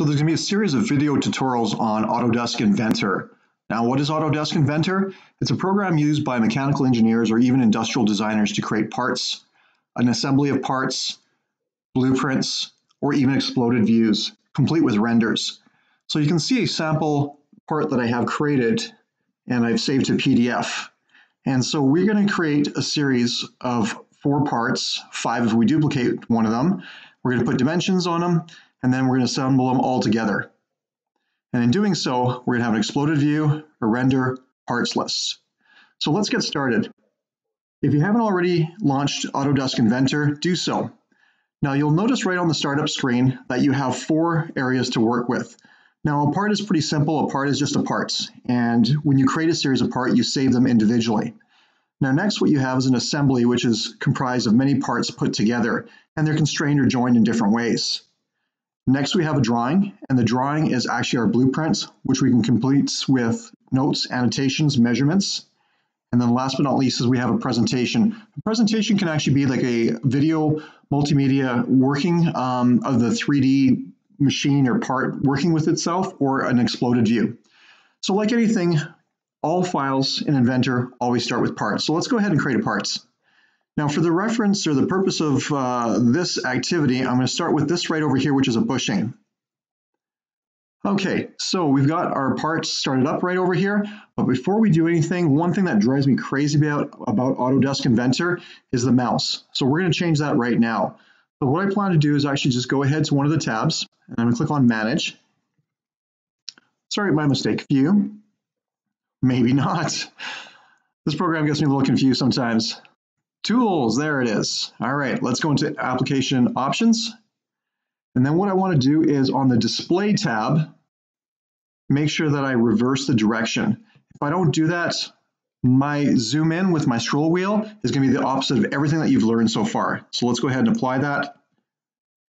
So there's going to be a series of video tutorials on Autodesk Inventor. Now, what is Autodesk Inventor? It's a program used by mechanical engineers or even industrial designers to create parts, an assembly of parts, blueprints, or even exploded views, complete with renders. So you can see a sample part that I have created and I've saved to PDF. And so we're going to create a series of four parts, five if we duplicate one of them. We're going to put dimensions on them, and then we're going to assemble them all together. And in doing so, we're going to have an exploded view, a render, parts list. So let's get started. If you haven't already launched Autodesk Inventor, do so. Now you'll notice right on the startup screen that you have four areas to work with. Now a part is pretty simple, a part is just a parts. And when you create a series of parts, you save them individually. Now next what you have is an assembly which is comprised of many parts put together and they're constrained or joined in different ways. Next, we have a drawing, and the drawing is actually our blueprints, which we can complete with notes, annotations, measurements. And then last but not least is we have a presentation. A presentation can actually be like a video multimedia working um, of the 3D machine or part working with itself or an exploded view. So like anything, all files in Inventor always start with parts. So let's go ahead and create a parts. Now for the reference or the purpose of uh, this activity, I'm going to start with this right over here, which is a bushing. Okay, so we've got our parts started up right over here, but before we do anything, one thing that drives me crazy about, about Autodesk Inventor is the mouse. So we're going to change that right now. So what I plan to do is actually just go ahead to one of the tabs, and I'm going to click on Manage. Sorry, my mistake. View. Maybe not. This program gets me a little confused sometimes. Tools, there it is. All right, let's go into application options. And then what I want to do is on the display tab, make sure that I reverse the direction. If I don't do that, my zoom in with my scroll wheel is going to be the opposite of everything that you've learned so far. So let's go ahead and apply that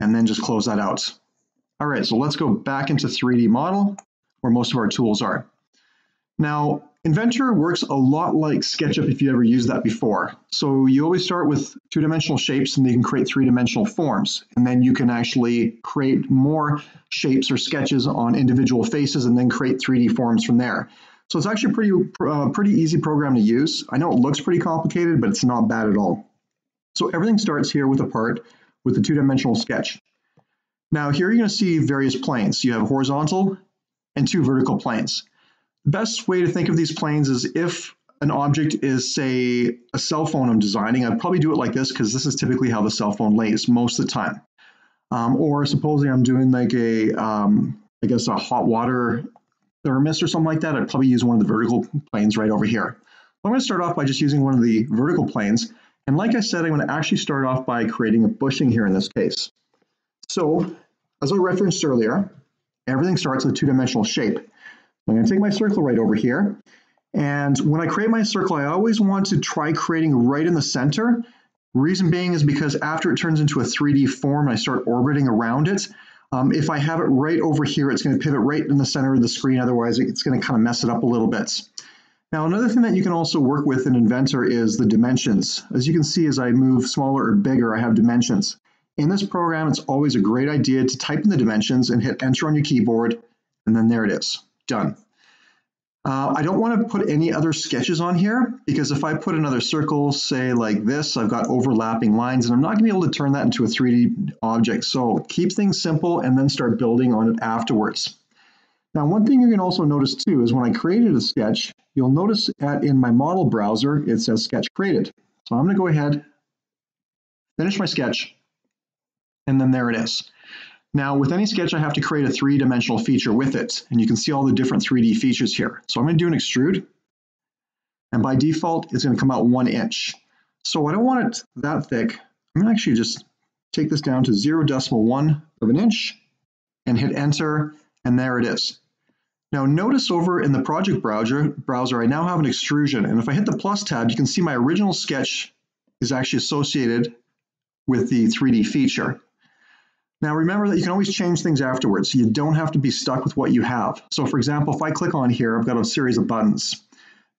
and then just close that out. All right, so let's go back into 3D model where most of our tools are. Now, Inventor works a lot like SketchUp if you ever used that before. So you always start with two-dimensional shapes and you can create three-dimensional forms. And then you can actually create more shapes or sketches on individual faces and then create 3D forms from there. So it's actually a pretty, uh, pretty easy program to use. I know it looks pretty complicated, but it's not bad at all. So everything starts here with a part with a two-dimensional sketch. Now here you're going to see various planes. You have horizontal and two vertical planes. Best way to think of these planes is if an object is, say, a cell phone I'm designing, I'd probably do it like this because this is typically how the cell phone lays most of the time. Um, or supposing I'm doing like a, um, I guess, a hot water thermos or something like that, I'd probably use one of the vertical planes right over here. I'm going to start off by just using one of the vertical planes. And like I said, I'm going to actually start off by creating a bushing here in this case. So, as I referenced earlier, everything starts with a two-dimensional shape. I'm going to take my circle right over here. And when I create my circle, I always want to try creating right in the center. Reason being is because after it turns into a 3D form, I start orbiting around it. Um, if I have it right over here, it's going to pivot right in the center of the screen. Otherwise, it's going to kind of mess it up a little bit. Now, another thing that you can also work with in Inventor is the dimensions. As you can see, as I move smaller or bigger, I have dimensions. In this program, it's always a great idea to type in the dimensions and hit enter on your keyboard, and then there it is done. Uh, I don't want to put any other sketches on here because if I put another circle, say like this, I've got overlapping lines and I'm not going to be able to turn that into a 3D object. So keep things simple and then start building on it afterwards. Now, one thing you can also notice too is when I created a sketch, you'll notice that in my model browser, it says sketch created. So I'm going to go ahead, finish my sketch, and then there it is. Now, with any sketch, I have to create a three-dimensional feature with it, and you can see all the different 3D features here. So I'm going to do an extrude, and by default, it's going to come out one inch. So I don't want it that thick. I'm going to actually just take this down to 0 decimal 1 of an inch and hit enter, and there it is. Now notice over in the project browser, browser, I now have an extrusion, and if I hit the plus tab, you can see my original sketch is actually associated with the 3D feature. Now remember that you can always change things afterwards. You don't have to be stuck with what you have. So for example, if I click on here, I've got a series of buttons.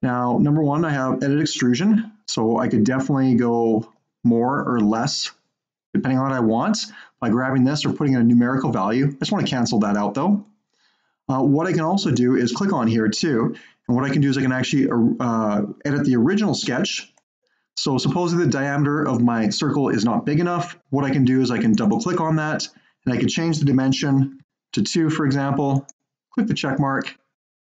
Now, number one, I have edit extrusion. So I could definitely go more or less depending on what I want. by grabbing this or putting in a numerical value. I just want to cancel that out though. Uh, what I can also do is click on here too. And what I can do is I can actually uh, edit the original sketch. So supposing the diameter of my circle is not big enough, what I can do is I can double click on that and I can change the dimension to two, for example, click the check mark,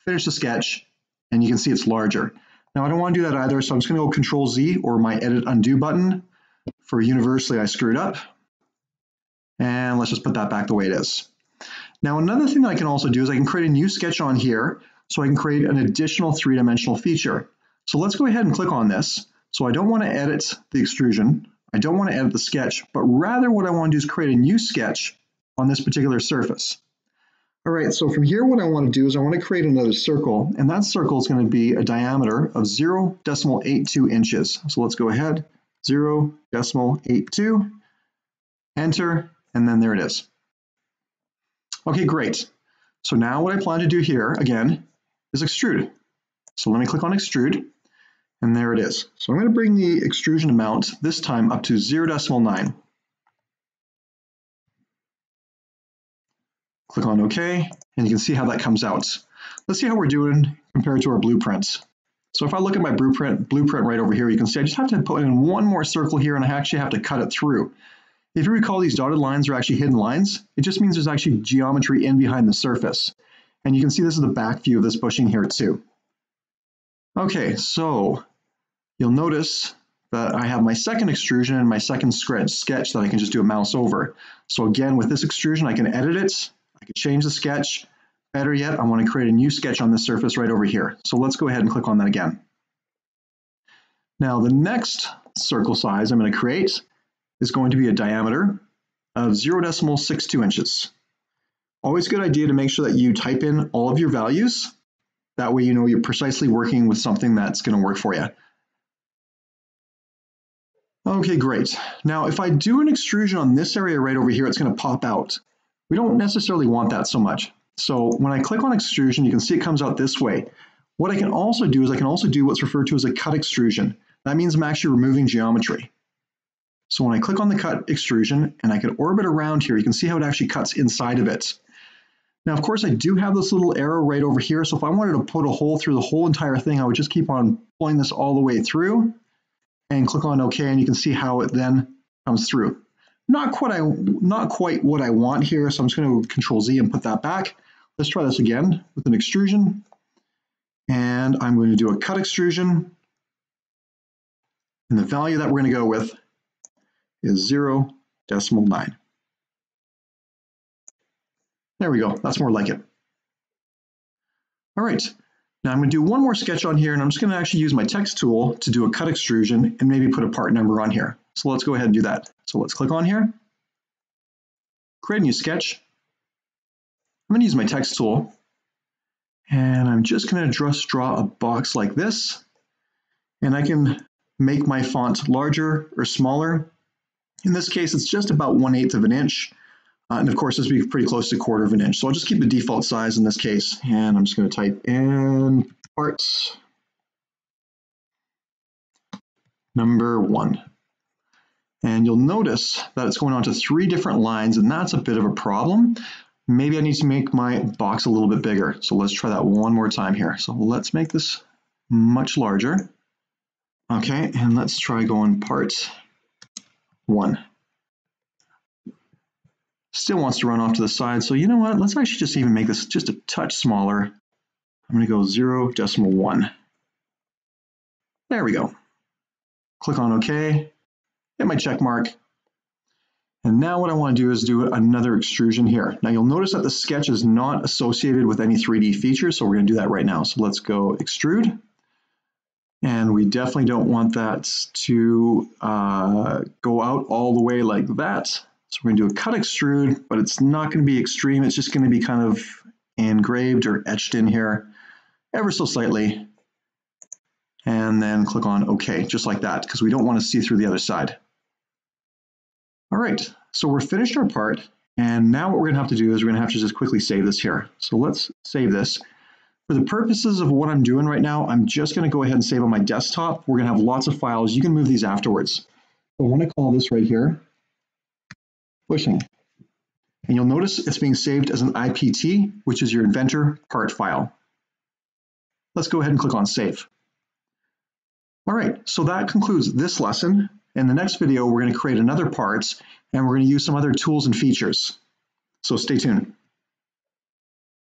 finish the sketch, and you can see it's larger. Now I don't want to do that either, so I'm just going to go Control Z or my Edit Undo button. For universally, I screwed up. And let's just put that back the way it is. Now another thing that I can also do is I can create a new sketch on here so I can create an additional three-dimensional feature. So let's go ahead and click on this. So I don't want to edit the extrusion. I don't want to edit the sketch, but rather what I want to do is create a new sketch on this particular surface. All right, so from here, what I want to do is I want to create another circle, and that circle is going to be a diameter of 0 0.82 inches. So let's go ahead, 0 0.82, enter, and then there it is. Okay, great. So now what I plan to do here, again, is extrude. So let me click on extrude, and there it is. So I'm going to bring the extrusion amount this time up to 0 0.9. Click on OK, and you can see how that comes out. Let's see how we're doing compared to our blueprints. So if I look at my blueprint, blueprint right over here, you can see I just have to put in one more circle here and I actually have to cut it through. If you recall, these dotted lines are actually hidden lines. It just means there's actually geometry in behind the surface. And you can see this is the back view of this bushing here too. Okay, so you'll notice that I have my second extrusion and my second sketch that I can just do a mouse over. So again, with this extrusion, I can edit it I can change the sketch. Better yet, I want to create a new sketch on this surface right over here. So let's go ahead and click on that again. Now the next circle size I'm going to create is going to be a diameter of 0 0.62 inches. Always a good idea to make sure that you type in all of your values. That way you know you're precisely working with something that's going to work for you. Okay, great. Now if I do an extrusion on this area right over here, it's going to pop out. We don't necessarily want that so much. So when I click on extrusion, you can see it comes out this way. What I can also do is I can also do what's referred to as a cut extrusion. That means I'm actually removing geometry. So when I click on the cut extrusion and I can orbit around here, you can see how it actually cuts inside of it. Now, of course, I do have this little arrow right over here. So if I wanted to put a hole through the whole entire thing, I would just keep on pulling this all the way through and click on OK, and you can see how it then comes through. Not quite, I, not quite what I want here, so I'm just going to Control Z and put that back. Let's try this again with an extrusion. And I'm going to do a cut extrusion. And the value that we're going to go with is 0 decimal 9. There we go. That's more like it. All right. Now I'm going to do one more sketch on here, and I'm just going to actually use my text tool to do a cut extrusion and maybe put a part number on here. So let's go ahead and do that. So let's click on here, create a new sketch. I'm going to use my text tool, and I'm just going to just draw a box like this, and I can make my font larger or smaller. In this case, it's just about 1 8th of an inch. Uh, and of course, this would be pretty close to a quarter of an inch. So I'll just keep the default size in this case. And I'm just going to type in parts number one. And you'll notice that it's going on to three different lines, and that's a bit of a problem. Maybe I need to make my box a little bit bigger. So let's try that one more time here. So let's make this much larger. Okay, and let's try going part one. Still wants to run off to the side. So you know what? Let's actually just even make this just a touch smaller. I'm going to go 0 decimal 1. There we go. Click on OK hit my check mark. And now what I want to do is do another extrusion here. Now you'll notice that the sketch is not associated with any 3D features, so we're going to do that right now. So let's go extrude. And we definitely don't want that to uh, go out all the way like that. So we're going to do a cut extrude, but it's not going to be extreme. It's just going to be kind of engraved or etched in here ever so slightly. And then click on OK, just like that, because we don't want to see through the other side. All right, so we're finished our part. And now what we're gonna have to do is we're gonna have to just quickly save this here. So let's save this. For the purposes of what I'm doing right now, I'm just gonna go ahead and save on my desktop. We're gonna have lots of files. You can move these afterwards. I wanna call this right here, bushing. And you'll notice it's being saved as an IPT, which is your inventor part file. Let's go ahead and click on save. All right, so that concludes this lesson. In the next video, we're going to create another parts and we're going to use some other tools and features. So stay tuned.